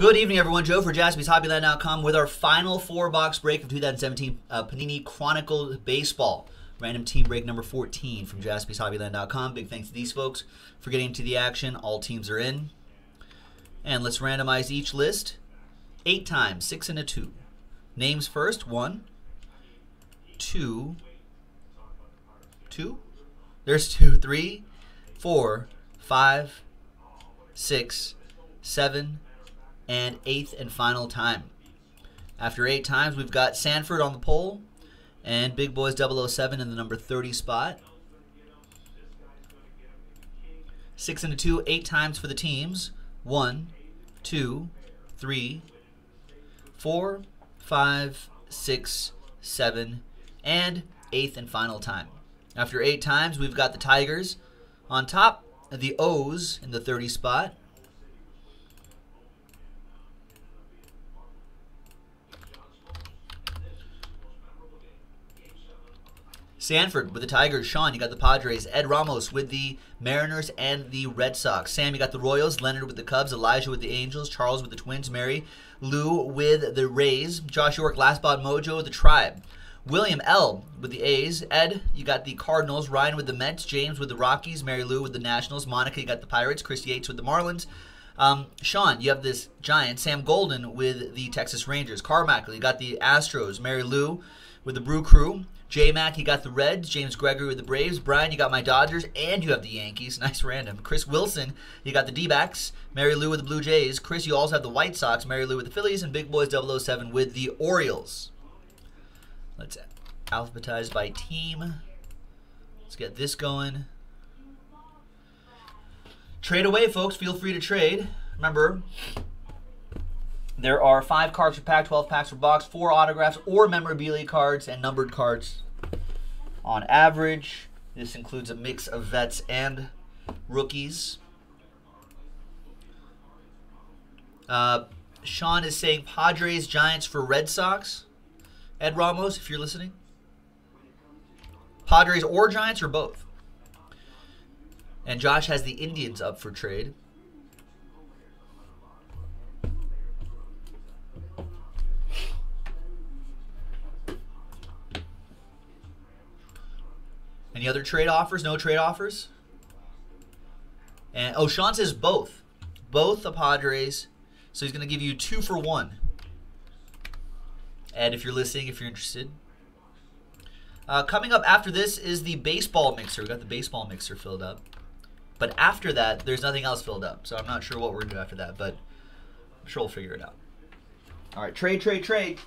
Good evening, everyone. Joe for JaspysHobbyland.com with our final four-box break of 2017 uh, Panini Chronicle Baseball. Random team break number 14 from JaspysHobbyland.com. Big thanks to these folks for getting into the action. All teams are in. And let's randomize each list eight times, six and a two. Names first, one, two, two. There's two, three, four, five, six, seven, and eighth and final time. After eight times, we've got Sanford on the pole and Big Boys 007 in the number 30 spot. Six and a two, eight times for the teams. One, two, three, four, five, six, seven, and eighth and final time. After eight times, we've got the Tigers on top, the O's in the 30 spot, Sanford with the Tigers. Sean, you got the Padres. Ed Ramos with the Mariners and the Red Sox. Sam, you got the Royals. Leonard with the Cubs. Elijah with the Angels. Charles with the Twins. Mary. Lou with the Rays. Josh York, Last Bot Mojo the Tribe. William L. with the A's. Ed, you got the Cardinals. Ryan with the Mets. James with the Rockies. Mary Lou with the Nationals. Monica, you got the Pirates. Chris Yates with the Marlins. Um, Sean, you have this Giant. Sam Golden with the Texas Rangers. Carmichael, you got the Astros. Mary Lou with the Brew Crew. J Mac, you got the Reds. James Gregory with the Braves. Brian, you got my Dodgers, and you have the Yankees. Nice random. Chris Wilson, you got the D backs. Mary Lou with the Blue Jays. Chris, you also have the White Sox. Mary Lou with the Phillies, and Big Boys 007 with the Orioles. Let's alphabetize by team. Let's get this going. Trade away, folks. Feel free to trade. Remember, there are five cards per pack, 12 packs per box, four autographs or memorabilia cards, and numbered cards on average. This includes a mix of vets and rookies. Uh, Sean is saying Padres, Giants for Red Sox. Ed Ramos, if you're listening. Padres or Giants or both. And Josh has the Indians up for trade. Any other trade offers? No trade offers? And oh, Sean says both. Both the Padres. So he's going to give you two for one. Ed, if you're listening, if you're interested. Uh, coming up after this is the baseball mixer. We got the baseball mixer filled up. But after that, there's nothing else filled up. So I'm not sure what we're going to do after that, but I'm sure we'll figure it out. All right, trade, trade, trade.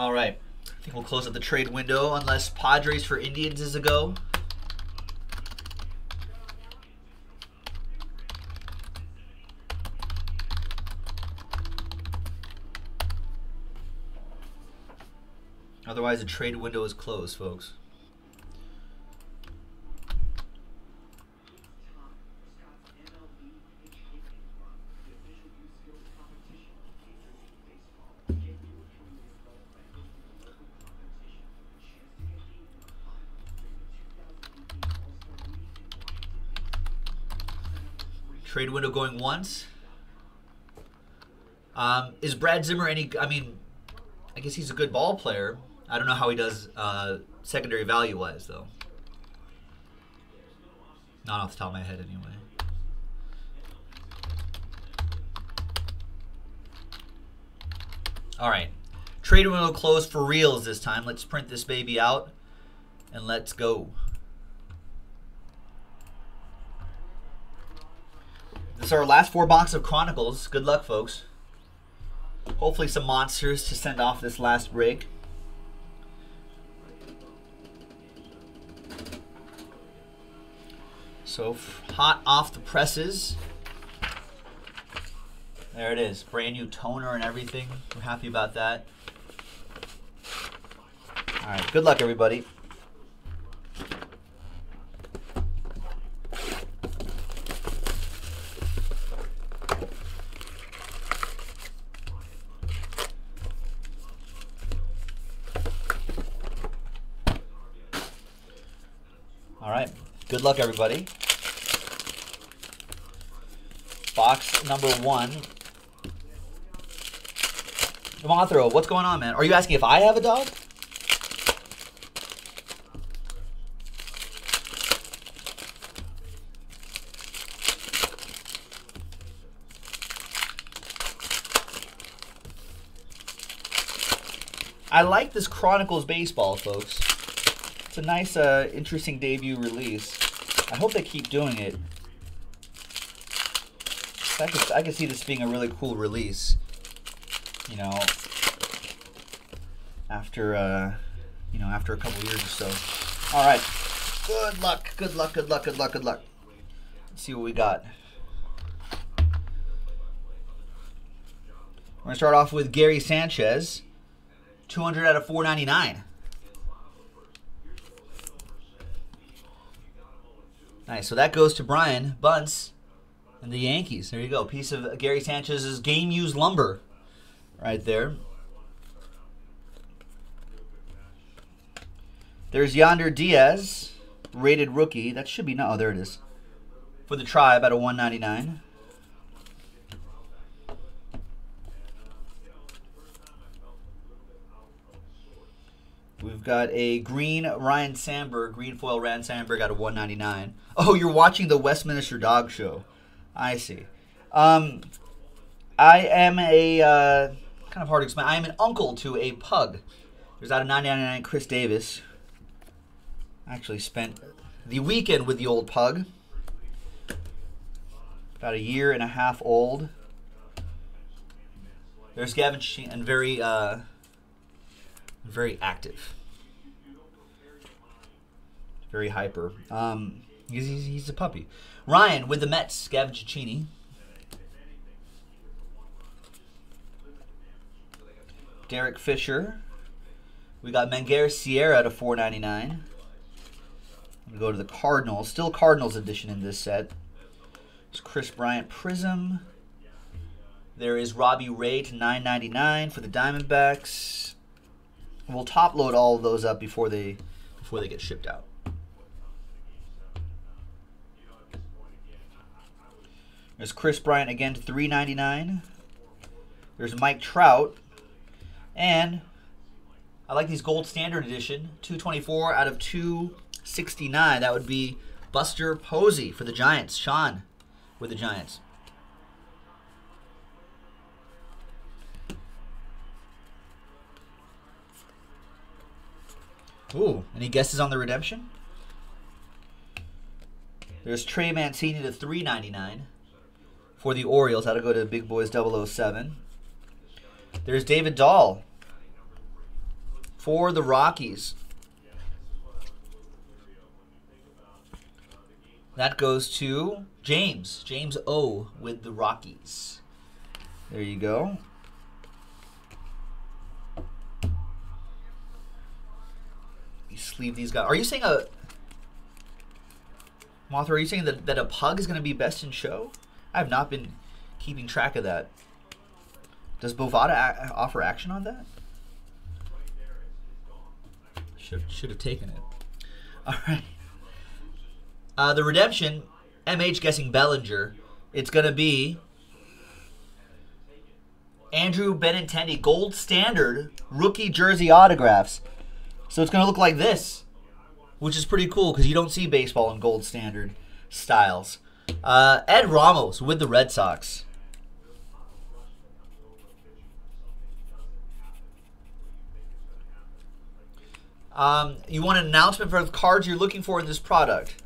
All right. Up the trade window unless Padres for Indians is a go. Otherwise, the trade window is closed, folks. Trade window going once. Um, is Brad Zimmer any? I mean, I guess he's a good ball player. I don't know how he does uh, secondary value wise though. Not off the top of my head, anyway. All right, trade window closed for reals this time. Let's print this baby out and let's go. This is our last four box of Chronicles. Good luck, folks. Hopefully some monsters to send off this last break. So hot off the presses. There it is. Brand new toner and everything. We're happy about that. All right. Good luck, everybody. All right. Good luck, everybody. Box number one. Mothro, what's going on, man? Are you asking if I have a dog? I like this Chronicles baseball, folks. It's a nice, uh, interesting debut release. I hope they keep doing it. I could, I see this being a really cool release. You know, after, uh, you know, after a couple years or so. All right. Good luck, good luck, good luck, good luck, good luck. Let's see what we got. We're to start off with Gary Sanchez. 200 out of 499. Nice. So that goes to Brian Bunce and the Yankees. There you go. Piece of Gary Sanchez's game used lumber right there. There's Yandy Diaz, rated rookie. That should be no. Oh, there it is. For the tribe at a 199. We've got a green Ryne Sandberg, green foil Ryne Sandberg out of 199. Oh, you're watching the Westminster Dog Show. I see. Um, I am a uh, kind of hard to explain. I am an uncle to a pug. There's out of 999 Chris Davis. I actually spent the weekend with the old pug. About a year and a half old. There's Gavin Sheen, and very uh, very active, very hyper. Um, he's, he's, he's a puppy. Ryan with the Mets, Gavin Cecchini. Derek Fisher. We got Magneuris Sierra to 499. We go to the Cardinals. Still Cardinals edition in this set. It's Kris Bryant Prism. There is Robbie Ray to 999 for the Diamondbacks. We'll top load all of those up before they before they get shipped out. There's Kris Bryant again to 399. There's Mike Trout. And I like these gold standard edition, 224 out of 269. That would be Buster Posey for the Giants. Sean with the Giants. Ooh, any guesses on the redemption? There's Trey Mancini to 399 for the Orioles. That'll go to Big Boys 007. There's David Dahl for the Rockies. That goes to James. James O with the Rockies. There you go. Sleeve these guys. Are you saying a Mothra, are you saying that, that a pug is going to be best in show? I have not been keeping track of that. Does Bovada offer action on that? Should should have taken it. All right. Uh, the redemption, MH guessing Bellinger. It's gonna be Andrew Benintendi gold standard rookie jersey autographs. So it's gonna look like this, which is pretty cool because you don't see baseball in gold standard styles. Uh, Ed Ramos with the Red Sox. Um, you want an announcement for the cards you're looking for in this product?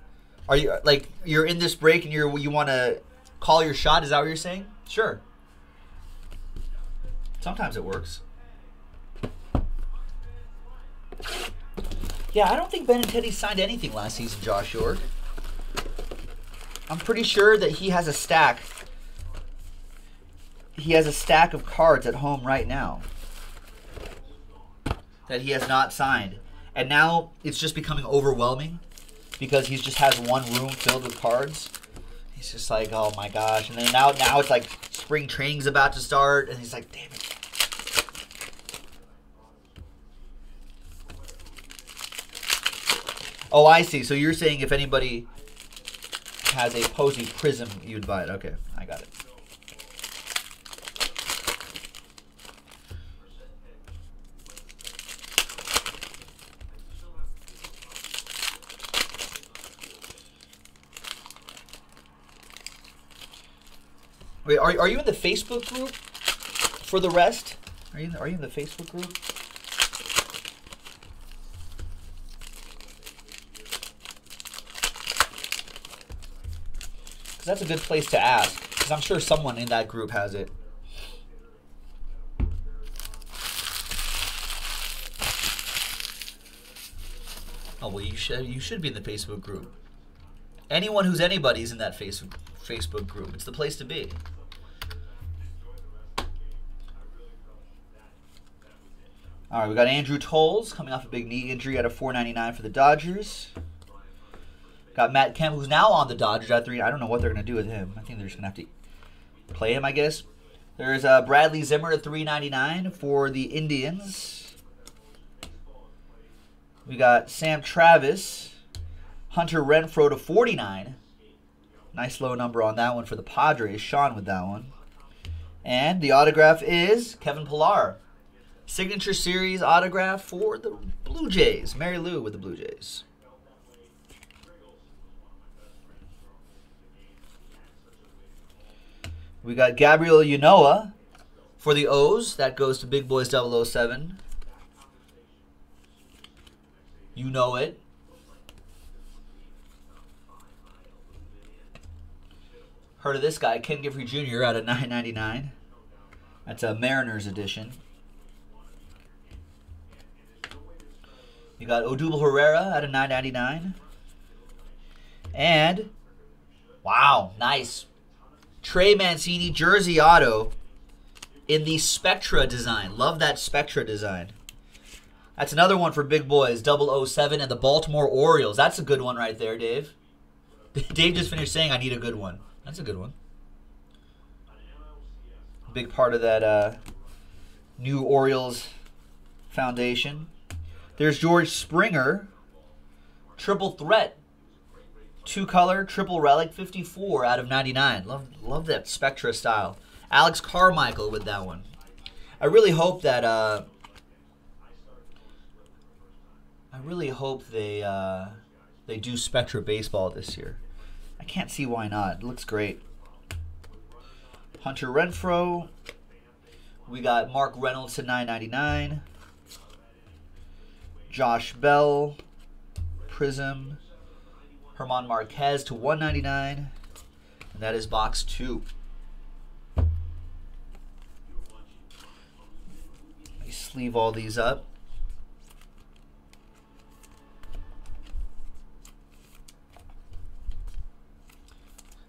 Are you like you're in this break and you're you want to call your shot? Is that what you're saying? Sure. Sometimes it works. Yeah, I don't think Benintendi signed anything last season, Josh York. I'm pretty sure that he has a stack. He has a stack of cards at home right now that he has not signed. And now it's just becoming overwhelming because he just has one room filled with cards. He's just like, oh my gosh. And then now now it's like spring training's about to start and he's like, damn it. Oh, I see. So you're saying if anybody has a Posey Prism, you'd buy it. Okay, I got it. Wait, are, are you in the Facebook group for the rest? Are you, are you in the Facebook group? That's a good place to ask. Because I'm sure someone in that group has it. Oh well, you should you should be in the Facebook group. Anyone who's anybody is in that Facebook Facebook group. It's the place to be. All right, we got Andrew Toles coming off a big knee injury at a 4.99 for the Dodgers. Got Matt Kemp, who's now on the Dodgers at three. I don't know what they're going to do with him. I think they're just going to have to play him, I guess. There's uh, Bradley Zimmer at 3.99 for the Indians. We got Sam Travis, Hunter Renfroe to 49. Nice low number on that one for the Padres. Sean with that one. And the autograph is Kevin Pillar. Signature Series autograph for the Blue Jays. Mary Lou with the Blue Jays. We got Gabriel Ynoa for the O's. That goes to Big Boys 007. You know it. Heard of this guy, Ken Griffey Jr. out of 9.99. That's a Mariners edition. You got Odubel Herrera at a 9.99. And wow, nice. Trey Mancini jersey auto in the Spectra design. Love that Spectra design. That's another one for big boys, 007 and the Baltimore Orioles. That's a good one right there, Dave. Dave just finished saying I need a good one. That's a good one. Big part of that uh, new Orioles foundation. There's George Springer, triple threat, two color, triple relic, 54 out of 99. Love, love that Spectra style. Alex Carmichael with that one. I really hope that. Uh, I really hope they uh, they do Spectra baseball this year. I can't see why not. It looks great. Hunter Renfroe. We got Mark Reynolds to 9.99. Josh Bell, Prism, German Marquez to 199 and that is box two. Me sleeve all these up.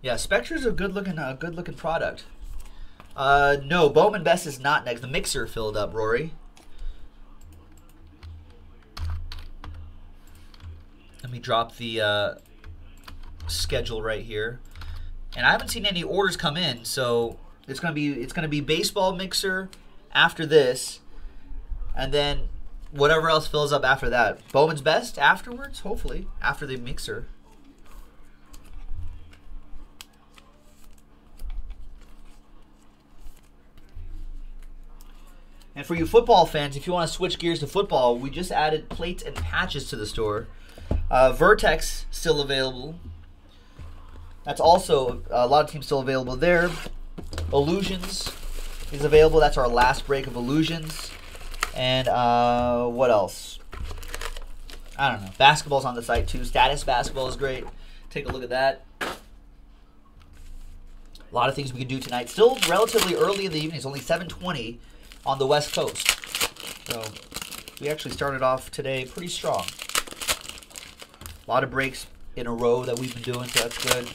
Yeah, Spectra's a good looking, good looking product. Uh, no, Bowman Best is not next. The mixer filled up, Rory. Let me drop the uh, schedule right here. And I haven't seen any orders come in, so it's gonna be it's gonna be baseball mixer after this, and then whatever else fills up after that. Bowman's best afterwards, hopefully after the mixer. And for you football fans, if you want to switch gears to football, we just added plates and patches to the store. Uh, Vertex still available. That's also a lot of teams still available there. Illusions is available. That's our last break of Illusions. And uh, what else? I don't know. Basketball's on the site too. Status basketball is great. Take a look at that. A lot of things we can do tonight. Still relatively early in the evening. It's only 7:20 on the West Coast. So we actually started off today pretty strong. A lot of breaks in a row that we've been doing, so that's good.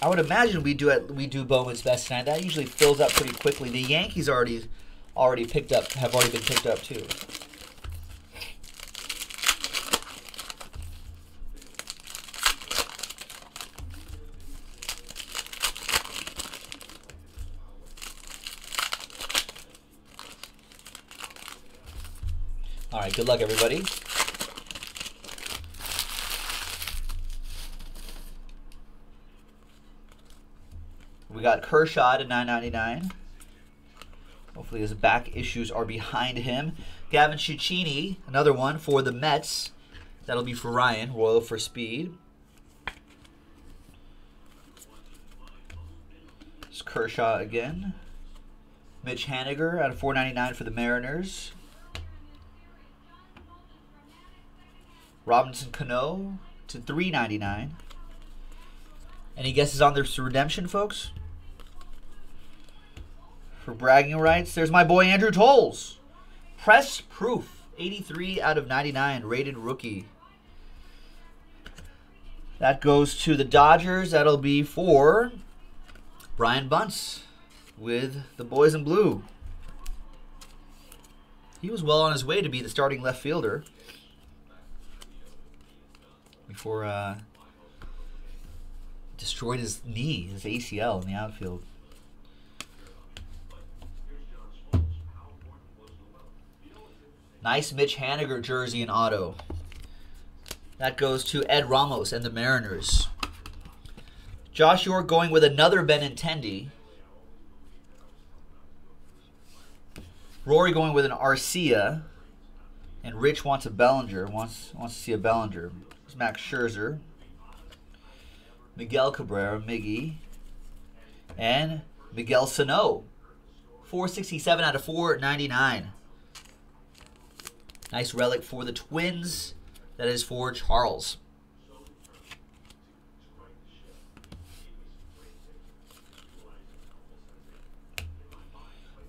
I would imagine we do. We do Bowman's best tonight. That usually fills up pretty quickly. The Yankees already, already picked up. Have already been picked up too. All right, good luck, everybody. We got Kershaw at 9.99. Hopefully his back issues are behind him. Gavin Cecchini, another one for the Mets. That'll be for Ryan, Royal for Speed. It's Kershaw again. Mitch Haniger out of 4.99 for the Mariners. Robinson Cano to 3.99. Any guesses on this redemption, folks? For bragging rights, there's my boy Andrew Toles. Press proof, 83 out of 99, rated rookie. That goes to the Dodgers. That'll be for Brian Bunce with the boys in blue. He was well on his way to be the starting left fielder before uh, destroyed his knee, his ACL in the outfield. Nice Mitch Haniger jersey and auto. That goes to Ed Ramos and the Mariners. Josh York going with another Benintendi. Rory going with an Arcia. And Rich wants a Bellinger. Wants wants to see a Bellinger. It's Max Scherzer. Miguel Cabrera, Miggy. And Miguel Sano. 467 out of 499. Nice relic for the Twins. That is for Charles.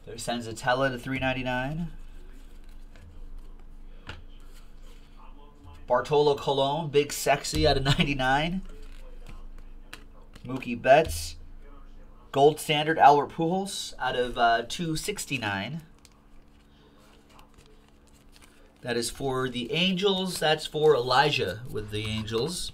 There's Senzatela to 399. Bartolo Colon, big sexy out of 99. Mookie Betts. Gold standard Albert Pujols out of uh, 269. That is for the Angels. That's for Elijah with the Angels.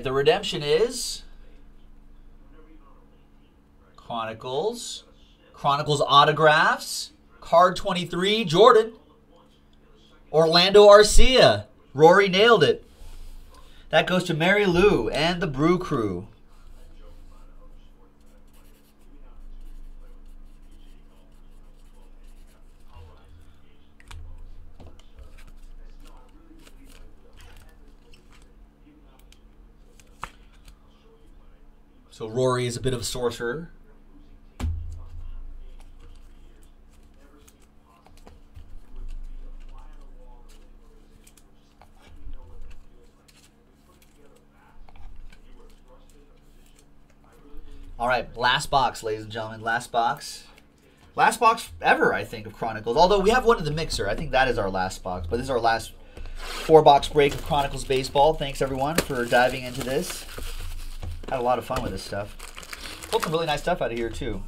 Right, the redemption is Chronicles. Chronicles autographs. Card 23, Jordan. Orlando Arcia. Rory nailed it. That goes to Mary Lou and the Brew Crew. So Rory is a bit of a sorcerer. All right, last box, ladies and gentlemen. Last box. Last box ever, I think, of Chronicles. Although we have one in the mixer. I think that is our last box. But this is our last four box break of Chronicles Baseball. Thanks, everyone, for diving into this. Had a lot of fun with this stuff. Pulled some really nice stuff out of here, too.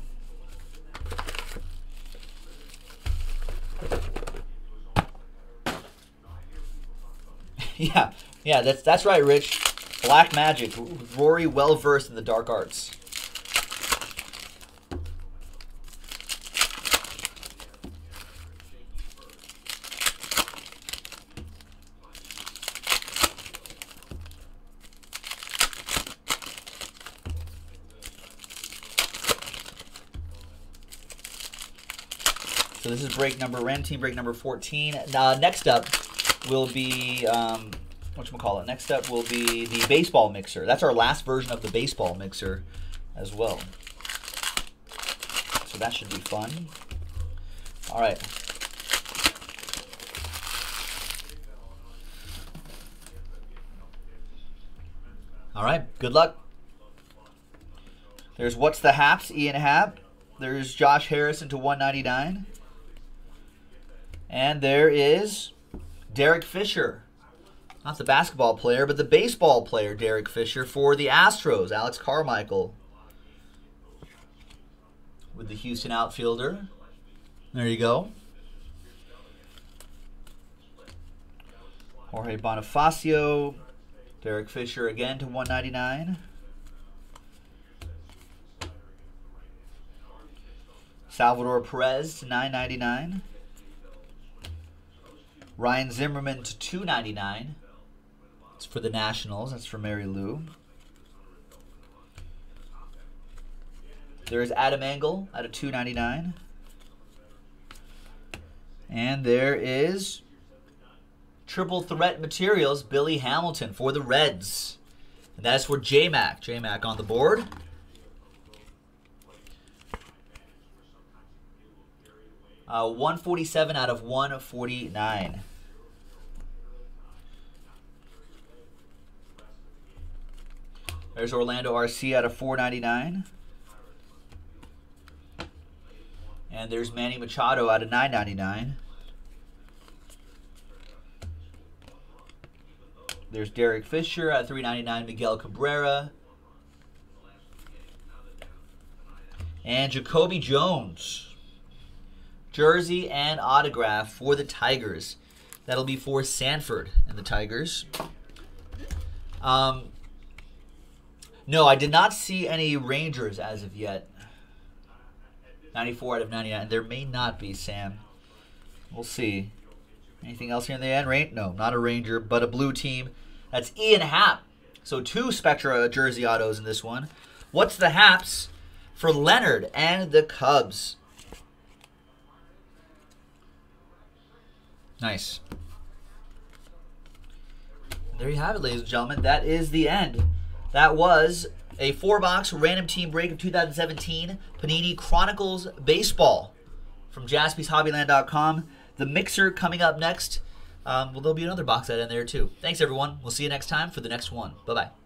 yeah, yeah, that's that's right, Rich. Black Magic. Rory well versed in the dark arts. Break number team break number 14. Uh, next up will be um, what call it. Next up will be the baseball mixer. That's our last version of the baseball mixer as well. So that should be fun. All right. All right. Good luck. There's what's the Haps, Ian Happ. There's Josh Harrison to 199. And there is Derek Fisher. Not the basketball player, but the baseball player, Derek Fisher, for the Astros, Alex Carmichael. With the Houston outfielder. There you go. Jorge Bonifacio. Derek Fisher again to 199. Salvador Perez to 999. Ryan Zimmerman to 299. It's for the Nationals. That's for Mary Lou. There's Adam Engel out of 299. And there is Triple Threat Materials, Billy Hamilton for the Reds. And that's for J-Mac. J-Mac on the board. Uh, 147 out of 149. There's Orlando Arcia out of 499. And there's Manny Machado out of 999. There's Derek Fisher at 399, Miguel Cabrera. And Jacoby Jones. Jersey and autograph for the Tigers. That'll be for Sanford and the Tigers. Um, no, I did not see any Rangers as of yet. 94 out of 99. There may not be, Sam. We'll see. Anything else here in the end? No, not a Ranger, but a blue team. That's Ian Happ. So two Spectra jersey autos in this one. What's the Haps for Leonard and the Cubs? Nice. There you have it, ladies and gentlemen. That is the end. That was a four box random team break of 2017 Panini Chronicles Baseball from jaspyshobbyland.com. The mixer coming up next. Um, well, there'll be another box set in there too. Thanks, everyone. We'll see you next time for the next one. Bye bye.